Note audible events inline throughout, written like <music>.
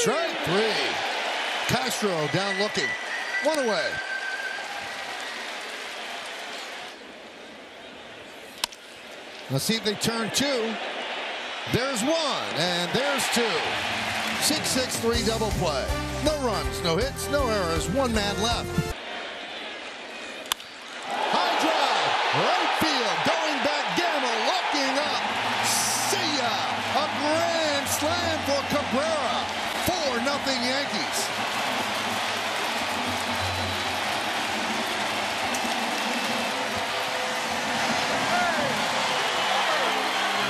Strike three. Castro down looking. One away. Let's see if they turn two. There's one, and there's two. 6-6-3 double play. No runs, no hits, no errors. One man left. High drive, right field, going back, Gamel looking up. See ya! A grand slam for Cabrera. 4 nothing Yankees.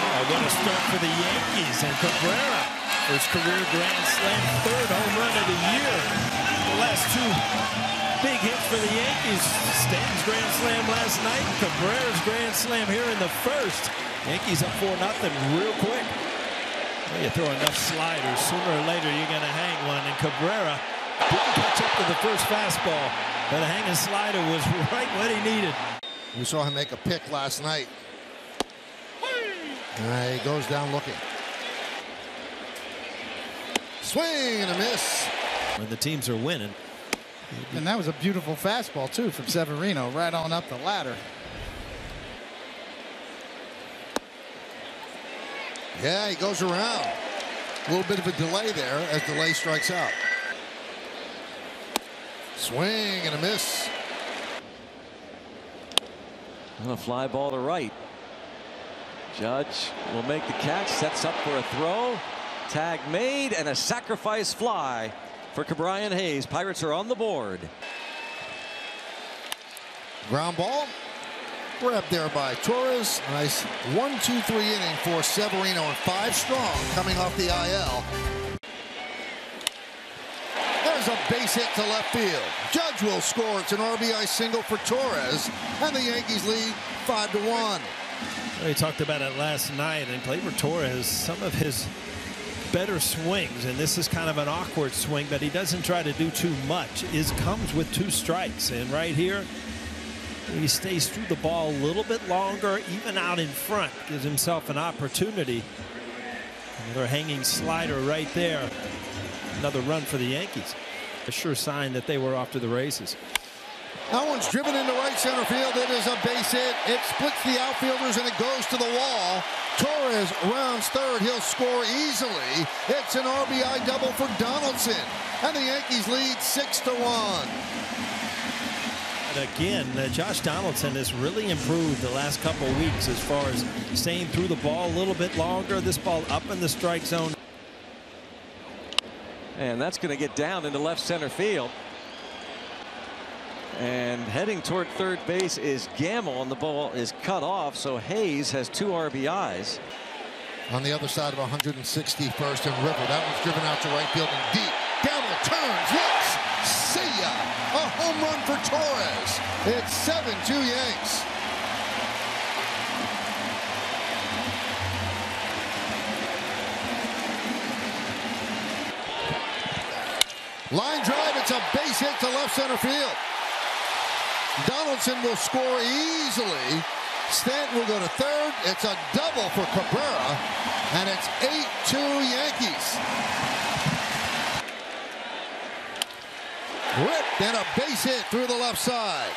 Oh, what a start for the Yankees and Cabrera. His career grand slam, third home run of the year. The last two big hits for the Yankees. Stanton's grand slam last night, Cabrera's grand slam here in the first. Yankees up 4 nothing real quick. Well, you throw enough sliders, sooner or later you're going to hang one. And Cabrera didn't catch up to the first fastball, but a hanging slider was <laughs> right what he needed. We saw him make a pick last night. And he goes down looking. Swing and a miss. When the teams are winning. And that was a beautiful fastball, too, from Severino, right on up the ladder. Yeah, he goes around. A little bit of a delay there as delay strikes out. Swing and a miss. A fly ball to right. Judge will make the catch, sets up for a throw. Tag made and a sacrifice fly for Ke'Bryan Hayes. Pirates are on the board. Ground ball. Grabbed there by Torres. Nice one, two, three inning for Severino and five strong coming off the IL. There's a base hit to left field. Judge will score. It's an RBI single for Torres, and the Yankees lead five to one. We talked about it last night, and Gleyber Torres, some of his better swings, and this is kind of an awkward swing, but he doesn't try to do too much, is comes with two strikes. And right here, he stays through the ball a little bit longer, even out in front, gives himself an opportunity. Another hanging slider right there. Another run for the Yankees. A sure sign that they were off to the races. That one's driven into right center field. It is a base hit. It splits the outfielders and it goes to the wall. Torres rounds third. He'll score easily. It's an RBI double for Donaldson. And the Yankees lead 6 to 1 again, uh, Josh Donaldson has really improved the last couple weeks as far as staying through the ball a little bit longer. This ball up in the strike zone. And that's going to get down into left center field. And heading toward third base is Gamel, and the ball is cut off, so Hayes has two RBIs. On the other side of 161st and River, that one's driven out to right field and deep. Gamel turns, looks, see ya! A home run for Torres. It's 7-2 Yanks. Line drive, it's a base hit to left center field. Donaldson will score easily. Stanton will go to third. It's a double for Cabrera, and it's 8-2 Yankees. Ripped and a base hit through the left side.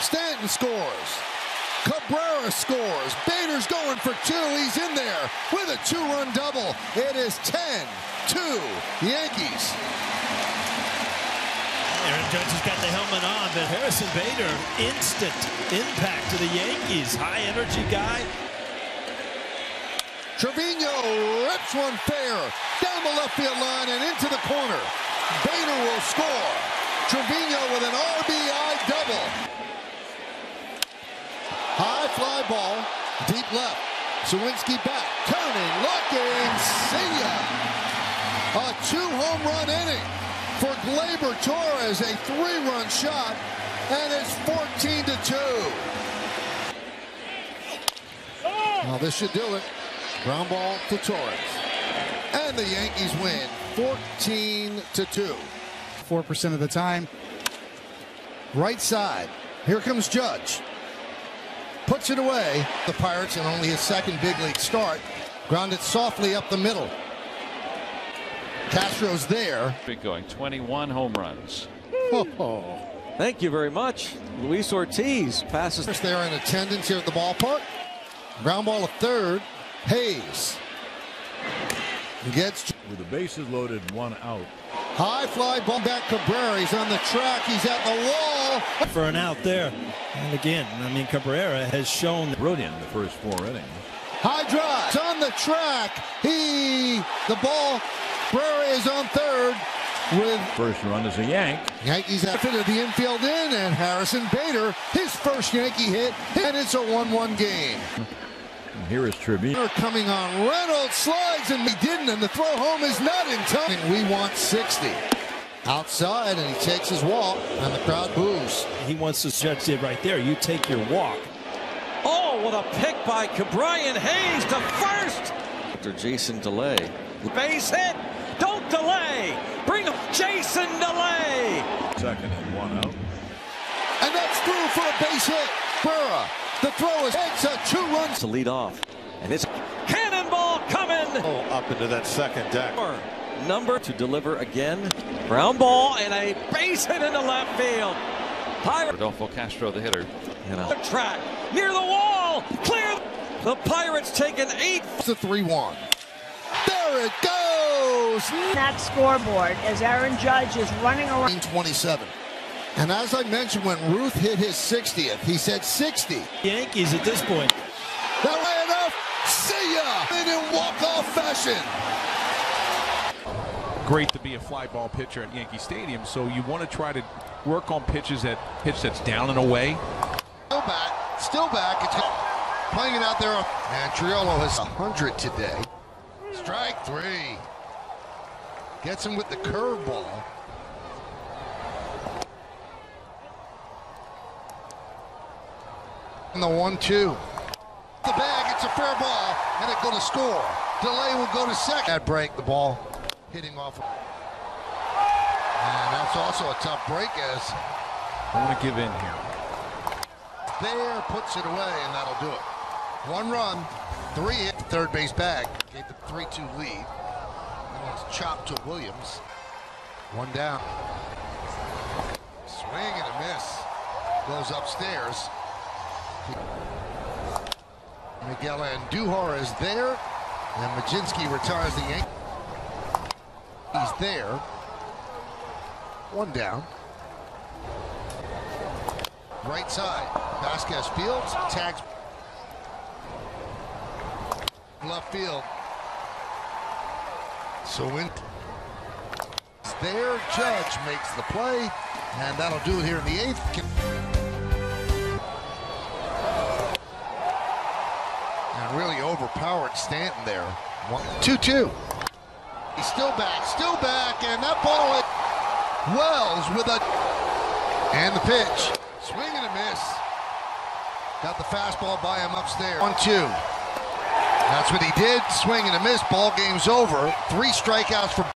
Stanton scores. Cabrera scores. Bader's going for two. He's in there with a two-run double. It is 10-2 Yankees. Aaron Judge has got the helmet on, but Harrison Bader, instant impact to the Yankees. High energy guy. Trevino rips one fair down the left field line and into the corner. Bader will score. Trevino with an RBI double. High fly ball, deep left. Suwinski back, turning, looking, see ya. A two home run inning for Gleyber Torres, a three-run shot, and it's 14 to 2. Now this should do it. Ground ball to Torres. And the Yankees win 14 to 2. 4% of the time. Right side. Here comes Judge. Puts it away. The Pirates in only his second big league start. Grounded softly up the middle. Castro's there. Big going 21 home runs. Oh, Thank you very much. Luis Ortiz passes. They're in attendance here at the ballpark. Ground ball at third. Hayes. Gets With the bases loaded, one out. High fly ball back Cabrera. He's on the track. He's at the wall. For an out there. And again, I mean, Cabrera has shown Brilliant the first four innings. High drive. It's on the track. He, the ball. Cabrera is on third with First run is a yank. Yankees have fitted the infield in, and Harrison Bader, his first Yankee hit, and it's a 1-1 game. And here is Tribune. They're coming on. Reynolds slides, and he didn't, and the throw home is not in time. We want 60. Outside, and he takes his walk, and the crowd boos. he wants to judge it right there. You take your walk. Oh, what a pick by Ke'Bryan Hayes to first. After Jason Delay. Base hit. Don't delay. Bring him. Jason Delay. Second and one out. And that's through for a base hit. Burra, the throw is it's a two-run. To lead off. And it's cannonball coming. Oh, up into that second deck. Number to deliver again. Ground ball and a base hit into left field. Pirate Rodolfo Castro, the hitter. in a track near the wall. Clear. The Pirates take an eight. It's a 3-1. There it goes. that scoreboard as Aaron Judge is running around. 27. And as I mentioned, when Ruth hit his 60th, he said 60. Yankees at this point. That way enough. See ya! And in walk-off fashion. great to be a fly ball pitcher at Yankee Stadium. So you want to try to work on pitches that pitch that's down and away. Still back. Still back. It's playing it out there. And Triolo has 100 today. Strike three. Gets him with the curveball. And the one-two. The bag. It's a fair ball, and it going to score. Delay will go to second. That break. The ball hitting off. And that's also a tough break as I want to give in here. there puts it away, and that'll do it. One run, three hit, third base bag. Gave the 3-2 lead. That one's chopped to Williams. One down. Swing and a miss. Goes upstairs. Miguel Andujar is there. And Majinski retires the Yankees. He's there. One down. Right side. Vasquez fields. Tags. Left field. So in. There, Judge makes the play. And that'll do it here in the eighth. Overpowered Stanton there. 2-2. He's still back, still back, and that ball hit Wells with a and the pitch. Swing and a miss. Got the fastball by him upstairs. One two. That's what he did. Swing and a miss. Ball game's over. Three strikeouts for